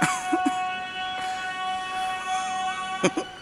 Ha ha.